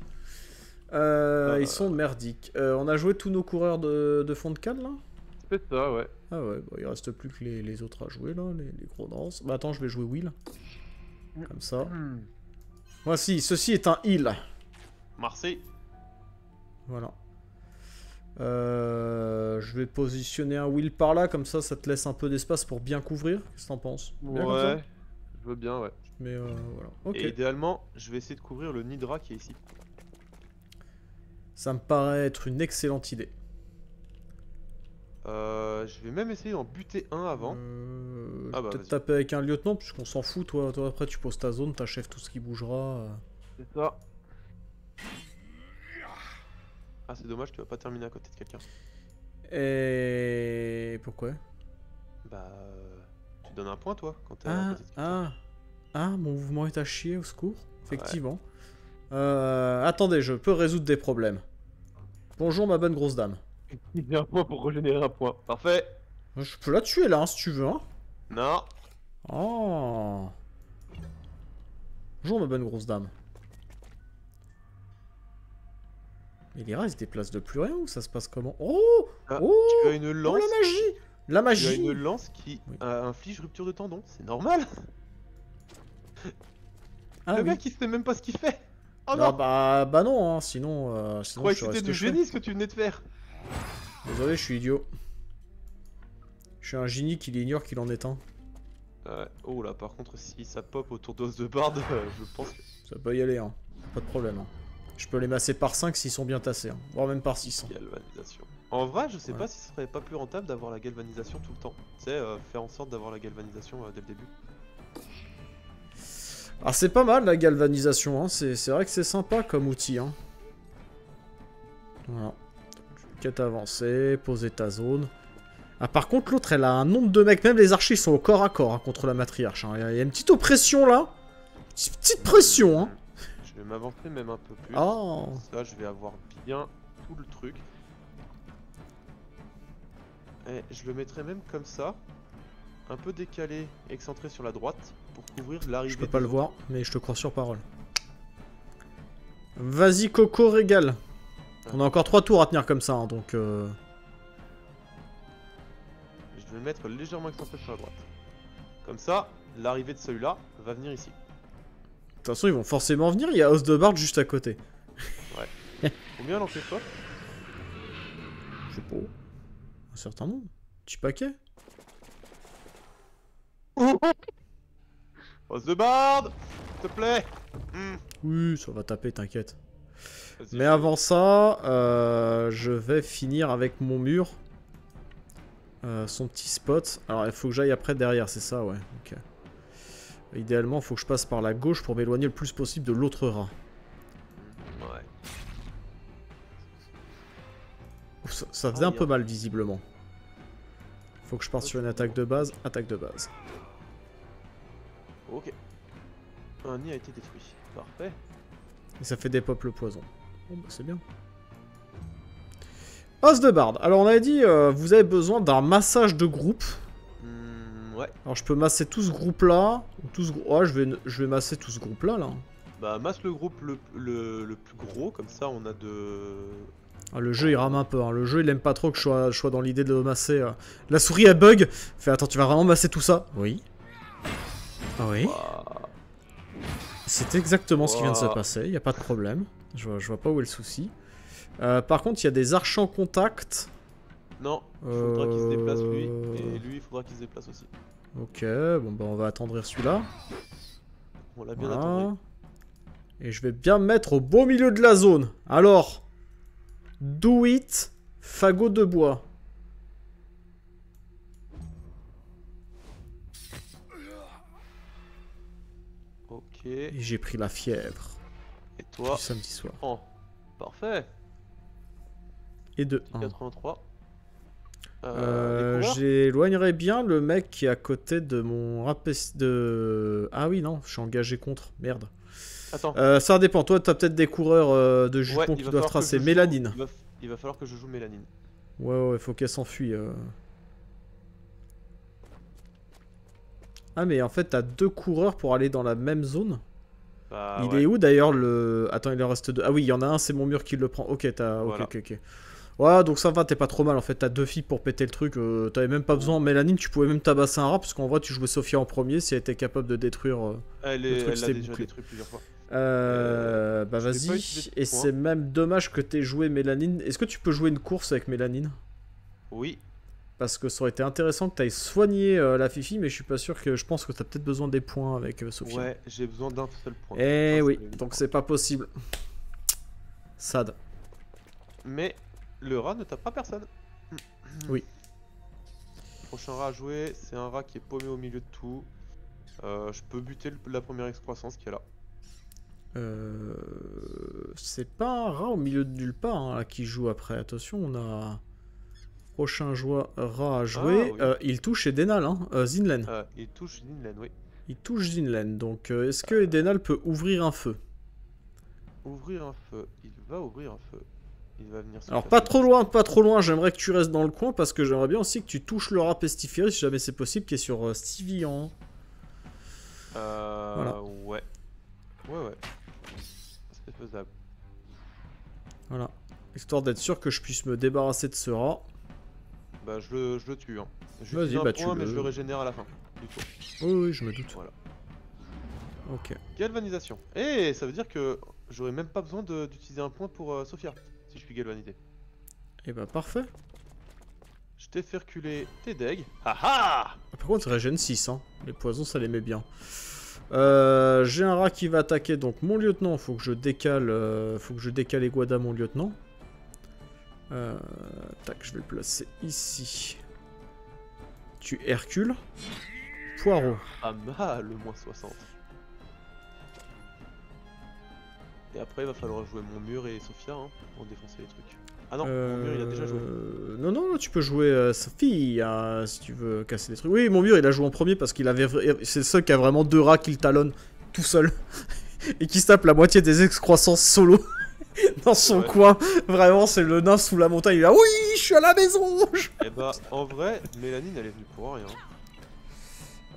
Speaker 1: Euh,
Speaker 2: Euh.
Speaker 1: Ils sont merdiques. Euh, on a joué tous nos coureurs de, de fond de cale, là?
Speaker 2: C'est ça, ouais.
Speaker 1: Ah ouais, il reste plus que les, les autres à jouer, là, les, les gros danses. Bah attends, je vais jouer Will. Comme ça. Voici, ceci est un heal.
Speaker 2: Marseille.
Speaker 1: Voilà. Euh, je vais positionner un Will par là, comme ça, ça te laisse un peu d'espace pour bien couvrir. Qu'est-ce que t'en penses? Bien comme ça?
Speaker 2: Ouais. Je veux bien, ouais.
Speaker 1: Mais euh, voilà. Ok.
Speaker 2: Et idéalement, je vais essayer de couvrir le Nidra qui est ici.
Speaker 1: Ça me paraît être une excellente idée.
Speaker 2: Euh, je vais même essayer d'en buter un avant.
Speaker 1: Euh,
Speaker 2: Ah bah,
Speaker 1: Peut-être taper avec un lieutenant, puisqu'on s'en fout. Toi, toi, après, tu poses ta zone, t'achèves tout ce qui bougera.
Speaker 2: C'est ça. Ah, c'est dommage, tu vas pas terminer à côté de quelqu'un.
Speaker 1: Et pourquoi?
Speaker 2: Bah, tu donnes un point, toi, quand
Speaker 1: ah, ah, ah, mon mouvement est à chier, au secours. Effectivement. Euh, attendez, je peux résoudre des problèmes. Bonjour, ma bonne grosse dame.
Speaker 2: Il y a un point pour régénérer un point. Parfait.
Speaker 1: Je peux la tuer là, hein, si tu veux. Hein.
Speaker 2: Non.
Speaker 1: Oh. Bonjour, ma bonne grosse dame. Mais les rats, ils se déplacent de plus rien ou ça se passe comment? Oh
Speaker 2: Ah,
Speaker 1: Oh
Speaker 2: Tu as une
Speaker 1: Oh,
Speaker 2: lance.
Speaker 1: la magie La
Speaker 2: tu as
Speaker 1: magie
Speaker 2: une lance qui
Speaker 1: Oui.
Speaker 2: euh, inflige rupture de tendon. C'est normal.
Speaker 1: Ah
Speaker 2: le
Speaker 1: oui.
Speaker 2: mec, il sait même pas ce qu'il fait. Oh
Speaker 1: Ah
Speaker 2: non.
Speaker 1: bah, bah non, hein, sinon... euh,
Speaker 2: je que
Speaker 1: saurais
Speaker 2: c'était du génie ce que tu venais de faire.
Speaker 1: Désolé, je suis idiot. Je suis un génie qui ignore qu'il en est un.
Speaker 2: Ouais. Oh là, par contre, si ça pop autour d'os de barde, <laughs> euh, je pense que.
Speaker 1: Ça peut y aller, hein. Pas de problème. hein. Je peux les masser par 5 s'ils sont bien tassés, hein. voire même par 6.
Speaker 2: Galvanisation. En vrai, je sais
Speaker 1: Ouais.
Speaker 2: pas si ce serait pas plus rentable d'avoir la galvanisation tout le temps. Tu sais, euh, faire en sorte d'avoir la galvanisation euh, dès le début.
Speaker 1: Ah, c'est pas mal la galvanisation, hein. c'est c'est vrai que c'est sympa comme outil. Hein. Voilà. Quête avancée, poser ta zone. Ah, par contre, l'autre, elle a un nombre de mecs, même les archers ils sont au corps à corps hein, contre la matriarche. hein. Il y a- il y a une petite oppression là. Petite, petite pression, hein.
Speaker 2: Je vais m'avancer même un peu plus.
Speaker 1: Oh.
Speaker 2: Ça, je vais avoir bien tout le truc. Et je le mettrai même comme ça. Un peu décalé, excentré sur la droite, pour couvrir l'arrivée.
Speaker 1: Je peux pas le voir, mais je te crois sur parole. Vas-y, Coco, régale. On a encore trois tours à tenir comme ça, hein, donc... euh.
Speaker 2: Je vais le mettre légèrement excentré sur la droite. Comme ça, l'arrivée de celui-là va venir ici.
Speaker 1: De toute façon, ils vont forcément venir, il y a Os de Bard juste à côté. <laughs>
Speaker 2: Combien lancer toi?
Speaker 1: Je sais pas. Un certain nombre. Petit paquet. <laughs>
Speaker 2: Os de barde S'il te plaît Hmm.
Speaker 1: Oui, ça va taper, t'inquiète. Mais avant ça, euh, je vais finir avec mon mur. Euh, son petit spot. Alors, il faut que j'aille après derrière, c'est ça, ouais. Ok. Idéalement, il faut que je passe par la gauche pour m'éloigner le plus possible de l'autre rat. Ça, ça faisait un
Speaker 2: Aïe,
Speaker 1: peu
Speaker 2: hein.
Speaker 1: mal, visiblement. Faut que je parte sur une attaque de base. Attaque de base.
Speaker 2: Ok. Un nid a été détruit. Parfait.
Speaker 1: Et ça fait des pop le poison. Bon, bah, c'est bien. Os de barde. Alors, on avait dit, euh, vous avez besoin d'un massage de groupe.
Speaker 2: Hmm, ouais.
Speaker 1: Alors, je peux masser tout ce groupe-là. ou Tout ce... grou- Ouais, je vais, je vais masser tout ce groupe-là, là.
Speaker 2: Bah, masse le groupe le, le, le plus gros, comme ça on a de.
Speaker 1: Ah, le jeu, il rame un peu. hein. Le jeu, il aime pas trop que je sois, je sois dans l'idée de masser. euh. La souris, elle bug. Fait, attends, tu vas vraiment masser tout ça? Oui. Ah oui. C'est exactement ce qui vient de se passer, y a pas de problème. Je vois, je vois pas où est le souci. Euh, par contre, il y a des en contact.
Speaker 2: Non, il faudra qu'il se déplace lui, et lui il faudra qui se déplace aussi.
Speaker 1: Ok, bon bah on va attendrir celui-là.
Speaker 2: On l'a bien
Speaker 1: Voilà.
Speaker 2: attendu.
Speaker 1: Et je vais bien me mettre au beau milieu de la zone. Alors, do it, fagot de bois.
Speaker 2: Ok.
Speaker 1: Et
Speaker 2: Et
Speaker 1: j'ai pris la fièvre
Speaker 2: toi
Speaker 1: du samedi soir.
Speaker 2: Oh, parfait.
Speaker 1: Et de 1.
Speaker 2: 83. Euh,
Speaker 1: Euh, J'éloignerais bien le mec qui est à côté de mon de... Ah oui, non, je suis engagé contre. Merde.
Speaker 2: Attends.
Speaker 1: Euh, ça dépend. Toi, t'as peut-être des coureurs euh, de jupons qui doivent tracer.
Speaker 2: joue-
Speaker 1: Mélanine.
Speaker 2: Il va, il va falloir que je joue Mélanine.
Speaker 1: Ouais, ouais, faut qu'elle s'enfuit. euh. Ah, mais en fait, t'as deux coureurs pour aller dans la même zone.
Speaker 2: Bah,
Speaker 1: il
Speaker 2: ouais.
Speaker 1: est où d'ailleurs le. Attends, il en reste deux. Ah oui, il y en a un, c'est mon mur qui le prend. Ok, t'as. Ok,
Speaker 2: Voilà.
Speaker 1: ok, ok. Ouais, donc ça va, t'es pas trop mal en fait. T'as deux filles pour péter le truc. euh, T'avais même pas besoin. Mélanine, tu pouvais même tabasser un rat parce qu'en vrai, tu jouais Sophia en premier si elle était capable de détruire.
Speaker 2: Elle
Speaker 1: le
Speaker 2: est-
Speaker 1: truc,
Speaker 2: elle déjà détruit plusieurs fois.
Speaker 1: Euh, bah vas-y. Et c'est même dommage que t'aies joué Mélanine. Est-ce que tu peux jouer une course avec Mélanine?
Speaker 2: Oui.
Speaker 1: Parce que ça aurait été intéressant que t'ailles soigner euh, la Fifi, mais je suis pas sûr que. Je pense que t'as peut-être besoin des points avec euh, Sophia.
Speaker 2: Ouais, j'ai besoin d'un seul point.
Speaker 1: Eh oui, donc c'est pas possible. Sad.
Speaker 2: Mais le rat ne tape pas personne. <clears throat>
Speaker 1: Oui.
Speaker 2: Prochain rat à jouer, c'est un rat qui est paumé au milieu de tout. Euh, je peux buter le- la première excroissance qui est là.
Speaker 1: Euh, c'est pas un rat au milieu de nulle part hein, là, qui joue après. Attention, on a prochain joueur rat à jouer.
Speaker 2: Ah, oui.
Speaker 1: Euh, il touche Edenal, hein, euh, Zinlen.
Speaker 2: Il touche Ninlen, oui.
Speaker 1: Il touche Zinlen. Donc est-ce que Edenal peut ouvrir un feu?
Speaker 2: Ouvrir un feu. Il va ouvrir un feu. Il va venir
Speaker 1: Alors pas trop loin, pas trop loin. J'aimerais que tu restes dans le coin parce que j'aimerais bien aussi que tu touches le rat pestiféré si jamais c'est possible, qui est sur. Euh, Voilà.
Speaker 2: Ouais. Ouais, ouais. Faisable.
Speaker 1: Voilà. Histoire d'être sûr que je puisse me débarrasser de ce rat.
Speaker 2: Bah, je le, je le tue. Hein. Je
Speaker 1: Vas-y, bah, tu
Speaker 2: point, mais
Speaker 1: le-
Speaker 2: je le régénère à la fin. Du tour.
Speaker 1: Oui, oui, je me doute.
Speaker 2: Voilà.
Speaker 1: Ok.
Speaker 2: Galvanisation. Et ça veut dire que j'aurais même pas besoin d'utiliser un point pour euh, Sophia. Si je suis galvanisé.
Speaker 1: Et bah parfait.
Speaker 2: Je t'ai fait reculer tes deg. Haha
Speaker 1: Par contre, régène 6, hein. Les poisons, ça les met bien. Euh, J'ai un rat qui va attaquer, donc mon lieutenant, faut que je décale, euh, faut que je décale Iguada, mon lieutenant. Euh, tac, je vais le placer ici. Tu Hercule. Poireau.
Speaker 2: Ah mal, le moins 60. Et après, il va falloir jouer mon mur et Sophia hein, pour défoncer les trucs. Ah non, mon mur il a déjà joué.
Speaker 1: Euh, Non, non, tu peux jouer euh, Sophie hein, si tu veux casser des trucs. Oui, mon mur il a joué en premier parce qu'il avait. C'est le seul qui a vraiment deux rats qui le talonnent tout seul <laughs> et qui se tape la moitié des excroissances solo <laughs> dans son
Speaker 2: Ouais.
Speaker 1: coin. Vraiment, c'est le nain sous la montagne. Il est là, oui, je suis à la maison. <laughs>
Speaker 2: Et bah, en vrai, Mélanine elle est venue pour rien.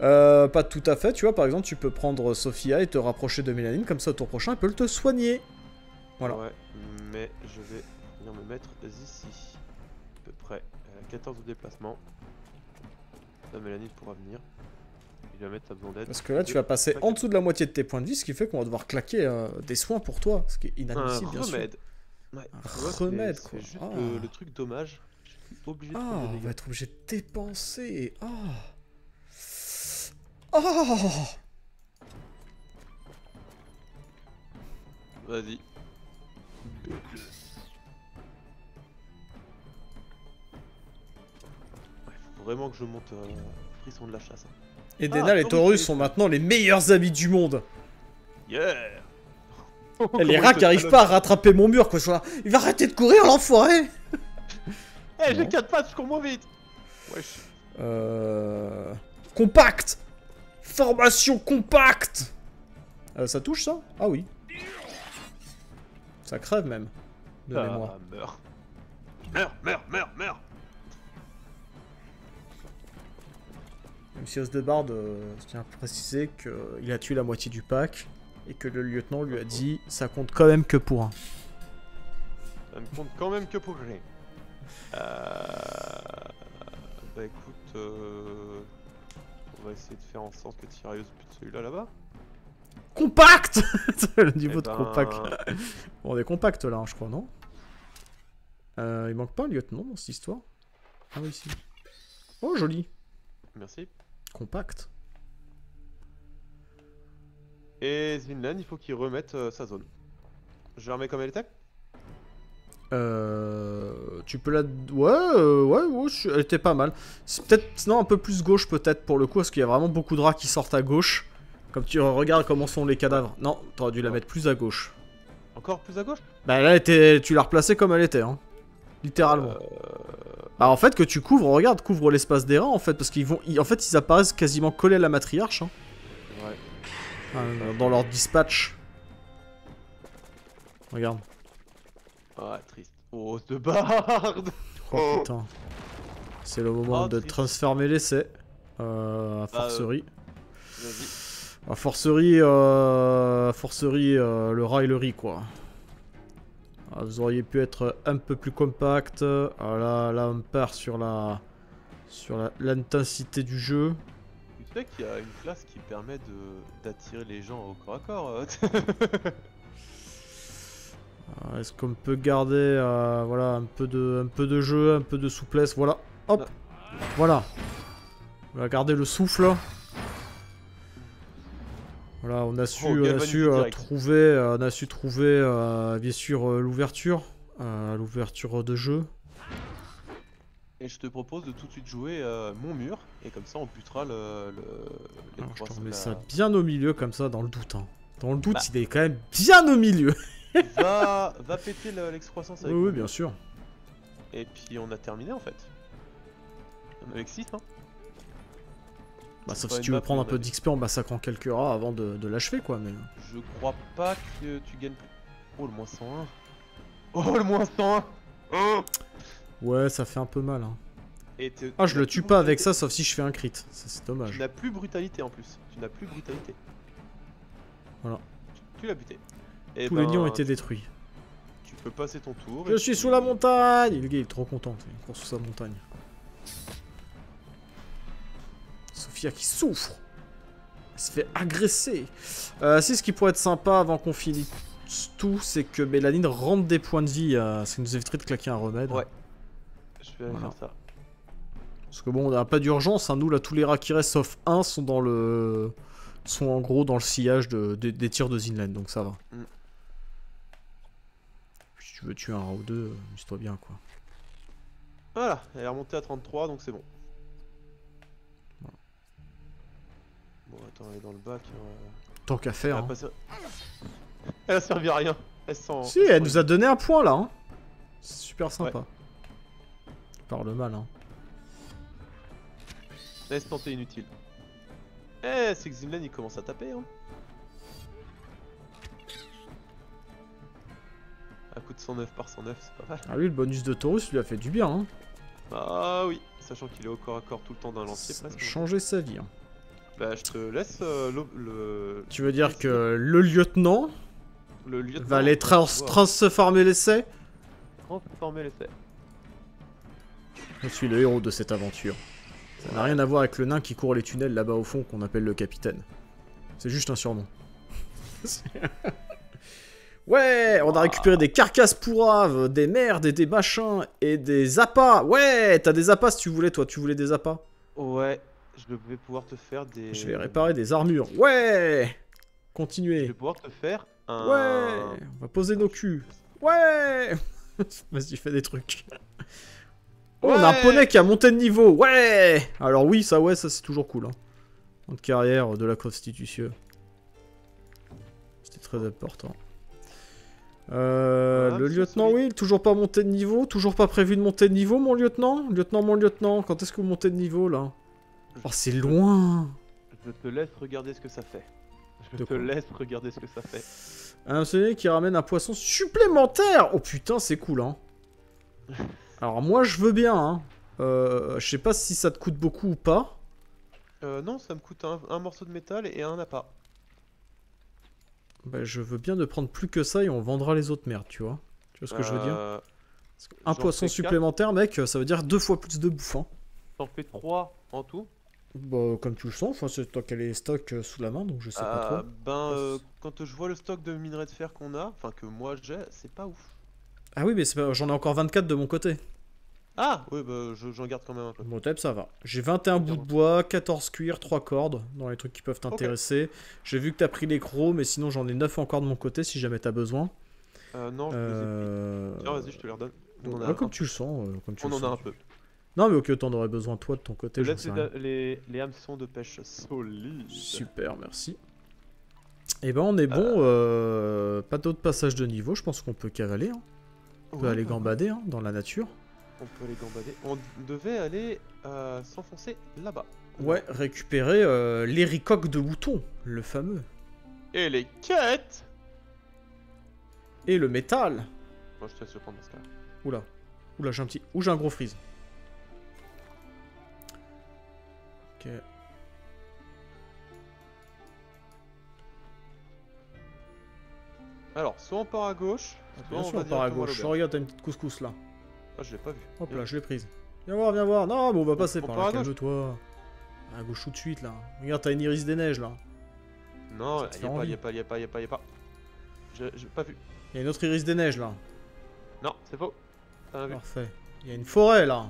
Speaker 1: Euh, pas tout à fait, tu vois. Par exemple, tu peux prendre Sophia et te rapprocher de Mélanine, comme ça au tour prochain, elle peut te soigner. Voilà.
Speaker 2: Ouais, mais je vais mettre ici. À peu près euh, 14 de déplacement. La Mélanine pourra venir. Il va mettre sa besoin d'aide.
Speaker 1: Parce que là, tu vas passer en dessous de la moitié de tes points de vie, ce qui fait qu'on va devoir claquer euh, des soins pour toi, ce qui est
Speaker 2: Un
Speaker 1: inadmissible, bien sûr.
Speaker 2: remède. Ouais,
Speaker 1: Un remède, quoi.
Speaker 2: juste
Speaker 1: Ah.
Speaker 2: le, le truc dommage. Je suis obligé de
Speaker 1: Ah, on va être obligé de dépenser. Ah. Ah.
Speaker 2: Vas-y. Vraiment que je monte euh, frisson de la chasse. hein.
Speaker 1: Et
Speaker 2: Ah,
Speaker 1: Denal et
Speaker 2: Taurus,
Speaker 1: sont maintenant les meilleurs amis du monde.
Speaker 2: Yeah
Speaker 1: Et les <laughs>
Speaker 2: Comment
Speaker 1: rats qui arrivent pas à rattraper mon mur, quoi. Ils sont là, Il va arrêter de courir, l'enfoiré <laughs>
Speaker 2: Eh, j'ai
Speaker 1: Non.
Speaker 2: 4 pattes, je cours moins vite Wesh.
Speaker 1: Euh... Compact Formation compacte Euh, Ça touche, ça? Ah oui. Ça crève, même. De mémoire.
Speaker 2: Ah, meurs. Meurs, meurs, meurs, meurs
Speaker 1: Même si Os de Barde euh, tient à préciser qu'il a tué la moitié du pack et que le lieutenant lui a dit ça compte quand même que pour un.
Speaker 2: Ça me compte quand même que pour rien. Euh... Bah écoute, euh... on va essayer de faire en sorte que Tyrius bute celui-là là-bas.
Speaker 1: Compact <laughs> Le niveau
Speaker 2: Eh
Speaker 1: de
Speaker 2: ben,
Speaker 1: compact. <laughs> Bon, on est compact là, hein, je crois, non euh, Il manque pas un lieutenant dans cette histoire Ah oui, si. Oh, joli.
Speaker 2: Merci.
Speaker 1: Compact.
Speaker 2: Et Zinland, il faut qu'il remette euh, sa zone. Je la remets comme elle était?
Speaker 1: Euh, tu peux la... Ouais, euh, ouais, ouais, elle était pas mal. C'est peut-être... Sinon, un peu plus gauche, peut-être, pour le coup, parce qu'il y a vraiment beaucoup de rats qui sortent à gauche. Comme tu regardes comment sont les cadavres. Non, t'aurais dû la mettre plus à gauche.
Speaker 2: Encore plus à gauche?
Speaker 1: Bah là, tu l'as replacée comme elle était, hein. Littéralement.
Speaker 2: Euh,
Speaker 1: Bah en fait, que tu couvres, regarde, couvre l'espace des rats, en fait, parce qu'ils vont... ils- En fait, ils apparaissent quasiment collés à la matriarche, hein.
Speaker 2: Ouais.
Speaker 1: Euh, dans leur dispatch. Regarde.
Speaker 2: Ah, triste. Oh, de barde
Speaker 1: Oh putain. C'est le moment
Speaker 2: Oh,
Speaker 1: de
Speaker 2: triste.
Speaker 1: transformer l'essai. Euh, à
Speaker 2: Bah,
Speaker 1: forcerie.
Speaker 2: Vas-y.
Speaker 1: À forcerie, euh, à forcerie euh, le rat et le riz, quoi. Ah, vous auriez pu être un peu plus compact. Ah, là, là, on part sur la... Sur la- l'intensité du jeu.
Speaker 2: Tu sais qu'il y a une classe qui permet de d'attirer les gens au corps à corps. euh. <laughs> <laughs>
Speaker 1: Ah, Est-ce qu'on peut garder euh, voilà, un, peu de, un peu de jeu, un peu de souplesse? Voilà, hop. Voilà On va garder le souffle. Voilà, on a su,
Speaker 2: Oh,
Speaker 1: on a
Speaker 2: galvanisé
Speaker 1: su euh,
Speaker 2: direct.
Speaker 1: trouver, on a su trouver euh, bien sûr euh, l'ouverture, euh, l'ouverture de jeu.
Speaker 2: Et je te propose de tout de suite jouer euh, mon mur. Et comme ça, on butera le. le
Speaker 1: Alors, je te remets
Speaker 2: la-
Speaker 1: ça bien au milieu comme ça, dans le doute. hein. Dans le doute,
Speaker 2: Bah.
Speaker 1: il est quand même bien au milieu. <laughs>
Speaker 2: va, va péter le- l'excroissance
Speaker 1: Oui,
Speaker 2: avec
Speaker 1: oui,
Speaker 2: mon
Speaker 1: bien sûr.
Speaker 2: Et puis on a terminé en fait. On avec 6 hein.
Speaker 1: Bah, sauf si tu veux prendre un peu d'XP en massacrant quelques rats avant de, de l'achever, quoi. Mais...
Speaker 2: Je crois pas que tu gagnes plus. Oh le moins 101. Oh le moins 101 Oh
Speaker 1: Ouais, ça fait un peu mal. Hein.
Speaker 2: Et
Speaker 1: Ah,
Speaker 2: tu
Speaker 1: je le tue pas avec ça, sauf si je fais un crit. Ça, c'est
Speaker 2: Tu
Speaker 1: dommage.
Speaker 2: n'as plus brutalité en plus. Tu n'as plus brutalité.
Speaker 1: Voilà.
Speaker 2: Tu, tu l'as buté. Et
Speaker 1: Tous les
Speaker 2: ben,
Speaker 1: nids ont été détruits.
Speaker 2: Tu peux passer ton tour.
Speaker 1: Je
Speaker 2: et
Speaker 1: suis sous la montagne Le gars, il est trop content. Il court sous sa montagne. Sophia qui souffre Elle se fait agresser euh, Si, ce qui pourrait être sympa avant qu'on finisse tout, c'est que Mélanine rentre des points de vie. euh, ça nous éviterait de claquer un remède.
Speaker 2: Ouais. Je vais aller
Speaker 1: Voilà.
Speaker 2: faire ça.
Speaker 1: Parce que bon, on n'a pas d'urgence. hein. Nous, là, tous les rats qui restent, sauf un, sont dans le. sont en gros dans le sillage de- de- des tirs de Zinland, donc ça va.
Speaker 2: Mm.
Speaker 1: Si tu veux tuer un rat ou deux, euh, amuse-toi bien, quoi.
Speaker 2: Voilà, elle est remontée à 33 donc c'est bon. Bon, attends, elle est dans le bac. euh,
Speaker 1: Tant qu'à
Speaker 2: Elle
Speaker 1: faire.
Speaker 2: a,
Speaker 1: hein.
Speaker 2: ser- <laughs> elle a servi à rien. Elle sent.
Speaker 1: Si, elle nous a donné un point là. Hein. C'est super sympa. Parle mal, hein.
Speaker 2: Laisse tenter inutile. Eh, c'est que Zinlen il commence à taper. Hein. Un coup de 109 par 109, c'est pas mal.
Speaker 1: Ah, lui, le bonus de Taurus lui a fait du bien. Hein.
Speaker 2: Ah oui, sachant qu'il est au corps à corps tout le temps d'un lancier
Speaker 1: Ça a
Speaker 2: presque.
Speaker 1: changé sa vie. hein.
Speaker 2: Bah, je te laisse euh, le, le,
Speaker 1: Tu veux dire que le lieutenant
Speaker 2: le lieutenant
Speaker 1: va aller trans transformer l'essai?
Speaker 2: Transformer l'essai.
Speaker 1: Je suis le héros de cette aventure. Ça n'a rien à voir avec le nain qui court les tunnels là-bas au fond qu'on appelle le capitaine. C'est juste un surnom. <laughs> ouais, on a récupéré des carcasses pourraves, des merdes et des machins et des appâts. Ouais, t'as des appâts si tu voulais, toi. Tu voulais des appâts
Speaker 2: Ouais, je vais pouvoir te faire des.
Speaker 1: Je vais réparer des armures. Ouais
Speaker 2: Je vais
Speaker 1: Continuez.
Speaker 2: pouvoir te faire un.
Speaker 1: Ouais On va poser nos culs. Ouais <laughs> Vas-y, fais des trucs. Oh, on a un poney qui a monté de niveau. Ouais Alors oui, ça, ouais, ça c'est toujours cool. Hein. En carrière de la Constitution. C'était très important. Euh, le lieutenant, oui, toujours pas monté de niveau, toujours pas prévu de monter de niveau, mon lieutenant. Lieutenant, mon lieutenant, quand est-ce que vous montez de niveau là? Oh, c'est loin.
Speaker 2: Je te laisse regarder ce que ça fait. Je
Speaker 1: De
Speaker 2: te laisse regarder ce que ça fait.
Speaker 1: Un soleil qui ramène un poisson supplémentaire Oh putain, c'est cool, hein <laughs> Alors moi, je veux bien, hein. Euh, je sais pas si ça te coûte beaucoup ou pas.
Speaker 2: Euh, non, ça me coûte un, un morceau de métal et un appât.
Speaker 1: Bah, je veux bien de prendre plus que ça et on vendra les autres merdes, tu vois. Tu vois ce que je veux dire
Speaker 2: Euh, j'en
Speaker 1: poisson supplémentaire, mec, ça veut dire deux fois plus de bouffe, hein.
Speaker 2: T'en fais 3 en tout.
Speaker 1: Bah, comme tu le sens, enfin, c'est toi qui as les stocks euh, sous la main, donc je sais pas
Speaker 2: Euh,
Speaker 1: trop.
Speaker 2: ben, euh, quand je vois le stock de minerais de fer qu'on a, enfin que moi j'ai, c'est pas ouf.
Speaker 1: Ah oui, mais pas- j'en ai encore 24 de mon côté.
Speaker 2: Ah, oui, bah je- j'en garde quand même un peu.
Speaker 1: Bon, type, ça va. J'ai 21 bouts de bois, 14 cuir, 3 cordes dans les trucs qui peuvent t'intéresser. J'ai vu que t'as pris les crocs, mais sinon j'en ai 9 encore de mon côté si jamais t'as besoin.
Speaker 2: Euh, non, je les ai
Speaker 1: Euh...
Speaker 2: Tiens, vas-y, je te les redonne. On en a,
Speaker 1: ouais,
Speaker 2: un,
Speaker 1: comme tu le sens. euh, comme tu
Speaker 2: on
Speaker 1: le
Speaker 2: en a un peu.
Speaker 1: Non, mais ok, t'en aurais besoin toi de ton côté.
Speaker 2: Je
Speaker 1: sais
Speaker 2: les,
Speaker 1: rien.
Speaker 2: les, les hameçons de pêche solides.
Speaker 1: Super, merci. Et ben on est bon, euh, pas d'autres passages de niveau, je pense qu'on peut cavaler, hein. on peut
Speaker 2: Ouais,
Speaker 1: aller
Speaker 2: bah,
Speaker 1: gambader hein, dans la nature.
Speaker 2: On peut aller gambader. On devait aller euh, s'enfoncer là-bas.
Speaker 1: Ouais, récupérer euh, l'héricoque de mouton, le fameux.
Speaker 2: Et les quêtes
Speaker 1: Et le métal.
Speaker 2: Moi, je te laisse le prendre dans ce cas.
Speaker 1: Oula, oula, j'ai un petit... Ouh, j'ai un gros freeze.
Speaker 2: Alors, soit on part à gauche, soit
Speaker 1: Bien
Speaker 2: on
Speaker 1: sûr,
Speaker 2: va
Speaker 1: on part à gauche. Regarde, t'as une petite couscous là.
Speaker 2: Ah, je l'ai pas vu.
Speaker 1: Hop là, je l'ai prise. Viens voir, viens voir. Non, mais on va passer
Speaker 2: on
Speaker 1: par là, calme-toi. À gauche tout de suite là. Regarde, t'as une iris des neiges là.
Speaker 2: Non,
Speaker 1: Ça te
Speaker 2: y
Speaker 1: fait
Speaker 2: a pas,
Speaker 1: envie.
Speaker 2: y a pas, y a pas, y a pas, y a pas. J'ai pas vu.
Speaker 1: Il y a une autre iris des neiges là.
Speaker 2: Non, c'est faux. T'as rien vu.
Speaker 1: Parfait. Il y a une forêt là.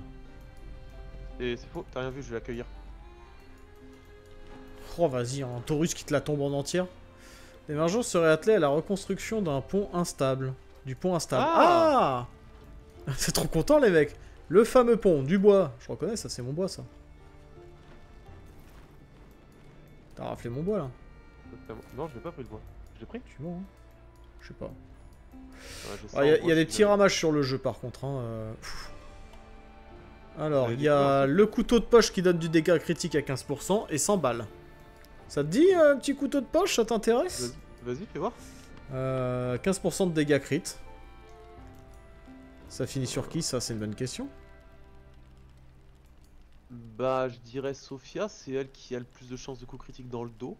Speaker 2: Et c'est faux, t'as rien vu, je vais l'accueillir.
Speaker 1: Oh, vas-y, un taurus qui te la tombe en entière. L'émergence serait attelée à la reconstruction d'un pont instable. Du pont instable. Ah,
Speaker 2: Ah <laughs>
Speaker 1: C'est trop content, les mecs Le fameux pont, du bois. Je reconnais, ça, c'est mon bois, ça. T'as raflé mon bois, là
Speaker 2: Non, je l'ai pas pris le bois. Je l'ai pris
Speaker 1: Tu vois, hein Je sais pas.
Speaker 2: Ouais,
Speaker 1: Ah, Il y a, y des petits ramages sur le jeu, par contre. hein, euh. Alors, il y a le couteau de poche qui donne du dégât critique à 15% et 100 balles. Ça te dit, un petit couteau de poche, ça t'intéresse
Speaker 2: Vas-y, fais voir.
Speaker 1: Euh, 15% de dégâts crit. Ça finit sur qui ça C'est une bonne question.
Speaker 2: Bah, je dirais Sophia, c'est elle qui a le plus de chances de coup critique dans le dos.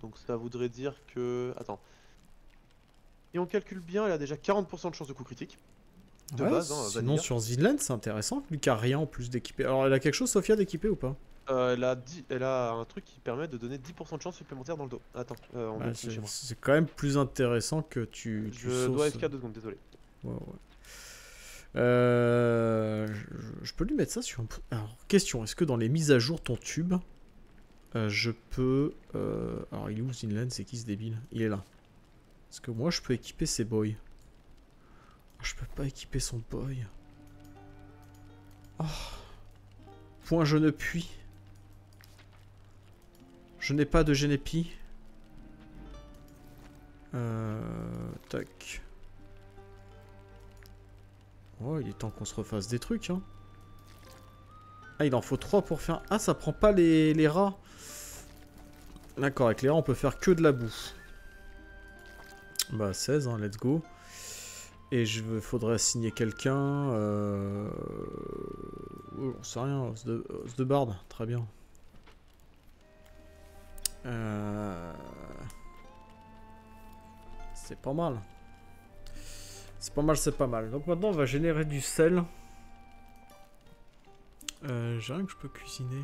Speaker 2: Donc ça voudrait dire que... Attends. Et on calcule bien, elle a déjà 40% de chance de coup critique. De
Speaker 1: Ouais,
Speaker 2: base, hein,
Speaker 1: sinon
Speaker 2: vanilla.
Speaker 1: sur Zinland c'est intéressant. Lui qui a rien en plus d'équiper. Alors elle a quelque chose Sophia d'équiper ou pas?
Speaker 2: Euh, elle, a 10 elle a un truc qui permet de donner 10% de chance supplémentaire dans le dos. Attends, euh, on doit
Speaker 1: C'est quand même plus intéressant que tu. tu
Speaker 2: Je dois FK deux secondes, désolé.
Speaker 1: Ouais, ouais. Euh, je, je peux lui mettre ça sur un... Alors, question, est-ce que dans les mises à jour ton tube, euh, je peux... euh, Alors, il est où Zinland C'est qui ce débile? Il est là. Est-ce que moi, je peux équiper ses boys Je peux pas équiper son boy. Oh. Point je ne puis. Je n'ai pas de génépi. Euh... Tac. Oh, il est temps qu'on se refasse des trucs, hein. Ah, il en faut 3 pour faire... Ah, ça prend pas les, les rats. D'accord, avec les rats, on peut faire que de la bouffe. Bah, 16, hein, let's go. Et je faudrait assigner quelqu'un... Euh... J'en sais rien, os de, os de barde, très bien. Euh... C'est pas mal. C'est pas mal, c'est pas mal. Donc maintenant, on va générer du sel. Euh, J'ai rien que je peux cuisiner.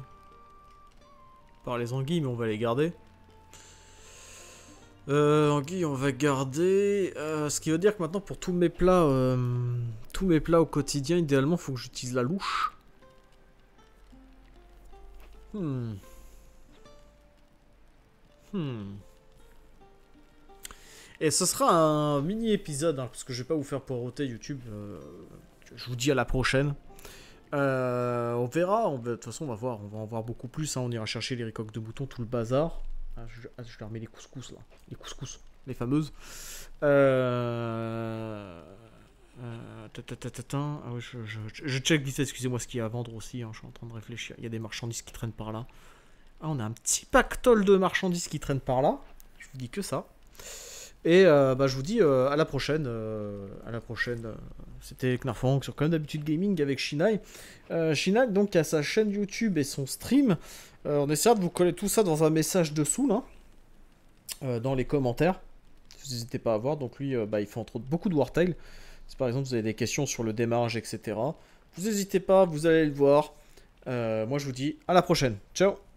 Speaker 1: Par les anguilles, mais on va les garder. Euh, anguilles, on va garder. Ce qui veut dire que maintenant, pour tous mes plats, tous mes plats au quotidien, idéalement, faut que j'utilise la louche. Hmm. Hmm. Et ce sera un mini épisode, hein, parce que je vais pas vous faire poireauter YouTube. euh, je vous dis à la prochaine. Euh, on verra, de toute façon on va voir, on va en voir beaucoup plus. hein, on ira chercher les ricoques de mouton, tout le bazar. Ah, je, ah, je leur mets les couscous là, les couscous, les fameuses. Euh... Ah je- je check vite, excusez-moi ce qu'il y a à vendre aussi, hein, je suis en train de réfléchir. Il y a des marchandises qui traînent par là. Ah, on a un petit pactole de marchandises qui traînent par là. Je vous dis que ça. Et euh, bah, je vous dis euh, à la prochaine. euh, la prochaine. C'était Knarfang sur comme d'habitude gaming avec Shinai. Shinai donc a sa chaîne YouTube et son stream. On essaiera de vous coller tout ça dans un message dessous là, dans les commentaires. Vous n'hésitez pas à voir. Donc lui, bah, il fait entre autres beaucoup de Wartail. Si par exemple vous avez des questions sur le démarrage, etc. Vous n'hésitez pas, vous allez le voir. Moi je vous dis à la prochaine. Ciao